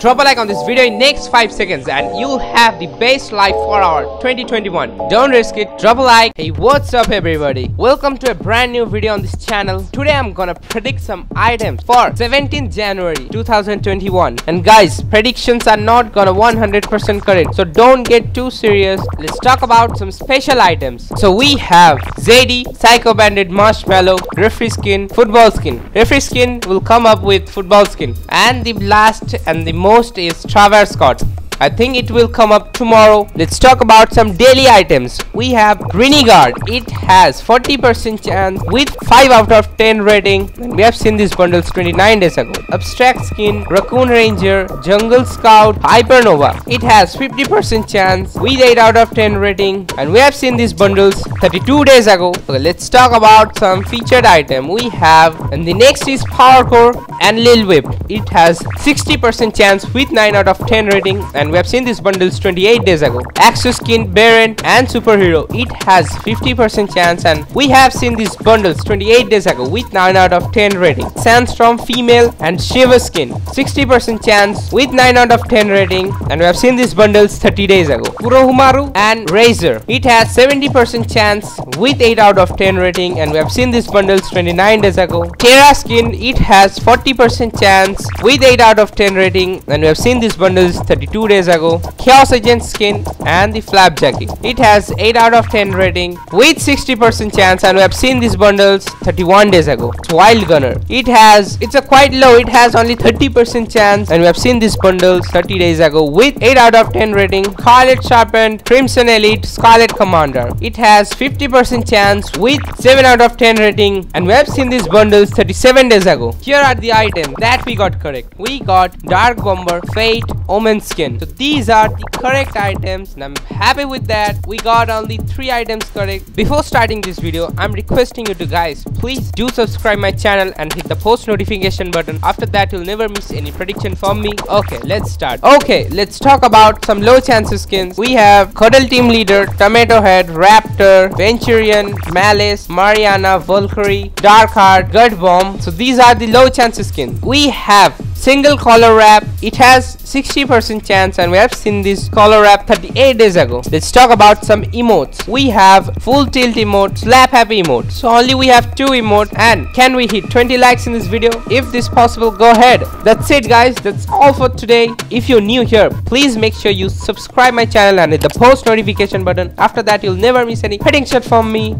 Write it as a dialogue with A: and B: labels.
A: Drop a like on this video in next 5 seconds and you'll have the best life for our 2021. Don't risk it, drop a like. Hey what's up everybody? Welcome to a brand new video on this channel. Today I'm gonna predict some items for 17th January 2021. And guys, predictions are not gonna 100% correct. So don't get too serious. Let's talk about some special items. So we have Zadie, Psycho Bandit Marshmallow, Referee Skin, Football Skin. Referee Skin will come up with Football Skin. And the last and the most is Travis Scott. I think it will come up tomorrow. Let's talk about some daily items. We have Guard. It has 40% chance with 5 out of 10 rating. And we have seen these bundles 29 days ago. Abstract Skin, Raccoon Ranger, Jungle Scout, Hypernova. It has 50% chance with 8 out of 10 rating. And we have seen these bundles 32 days ago. Okay, let's talk about some featured item. We have, and the next is Power Core and Lil Whip. It has 60% chance with 9 out of 10 rating. And and we have seen these bundles 28 days ago. Axus skin, Baron and Superhero. It has 50% chance and we have seen these bundles 28 days ago with 9 out of 10 rating. Sandstorm female and Shiva skin 60% chance with 9 out of 10 rating and we have seen these bundles 30 days ago. Kurohomura and Razor. It has 70% chance with 8 out of 10 rating and we have seen these bundles 29 days ago. Terra skin it has 40% chance with 8 out of 10 rating and we have seen these bundles 32 days days ago, Chaos Agent skin and the Flapjackie. It has 8 out of 10 rating with 60% chance and we have seen these bundles 31 days ago. It's Wild Gunner. It has, it's a quite low, it has only 30% chance and we have seen these bundles 30 days ago with 8 out of 10 rating. Scarlet Sharpened, Crimson Elite, Scarlet Commander. It has 50% chance with 7 out of 10 rating and we have seen these bundles 37 days ago. Here are the items that we got correct. We got Dark Bomber, Fate, Omen Skin. So these are the correct items and I'm happy with that. We got only 3 items correct. Before starting this video, I'm requesting you to guys, please do subscribe my channel and hit the post notification button. After that, you'll never miss any prediction from me. Okay, let's start. Okay, let's talk about some low chances skins. We have Cuddle Team Leader, Tomato Head, Raptor, Venturian, Malice, Mariana, Valkyrie, Dark Heart, Gut Bomb. So these are the low chances skins. We have single color wrap. It has 60% chance and we have seen this color wrap 38 days ago. Let's talk about some emotes. We have full tilt emote, slap happy emote. So only we have two emote and can we hit 20 likes in this video? If this possible, go ahead. That's it guys. That's all for today. If you're new here, please make sure you subscribe my channel and hit the post notification button. After that, you'll never miss any heading shot from me.